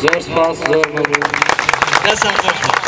spas, zor mı bu? Nasıl anlaşma?